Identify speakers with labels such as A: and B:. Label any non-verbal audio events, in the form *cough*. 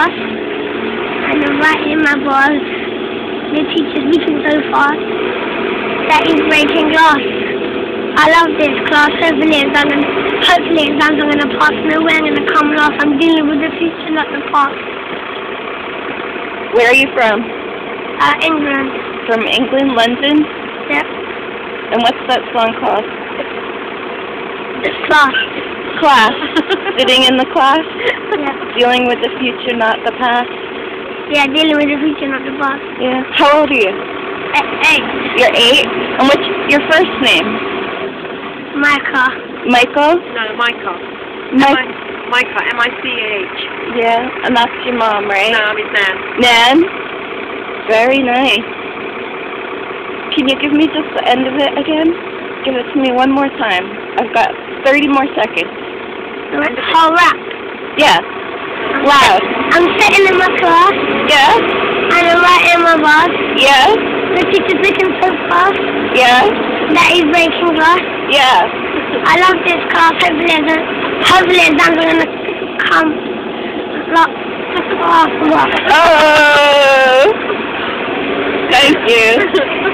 A: class. And I'm writing my balls. The teacher's speaking so fast that he's breaking glass. I love this class. Hopefully exams, hopefully exams I'm going to pass. No way I'm going to come last. I'm dealing with the future, not the past.
B: Where are you from?
A: Uh, England.
B: From England, London?
A: Yep.
B: And what's that song called?
A: This class.
B: Class. *laughs* Sitting in the class?
A: Yeah. *laughs*
B: Dealing with the future, not the past?
A: Yeah, dealing with the future, not the past.
B: Yeah. How old are you?
A: Eh, Hey,
B: You're eight? And what's your first name?
A: Micah.
B: Michael?
C: No, Micah.
B: Mike.
C: Micah, M-I-C-A-H.
B: Yeah, and that's your mom, right?
C: No, I'm his nan.
B: Nan? Very nice. Can you give me just the end of it again? Give it to me one more time. I've got 30 more seconds.
A: Whole rap.
B: Yeah. Loud.
A: I'm sitting in my class
B: Yeah?
A: and I'm writing my bars.
B: Yeah?
A: The teacher's looking so fast
B: Yeah?
A: that he's breaking glass.
B: Yeah.
A: I love this class. Hopefully, exams, hopefully exams are gonna come. Lot. Oh, what?
B: Oh! Thank you. *laughs*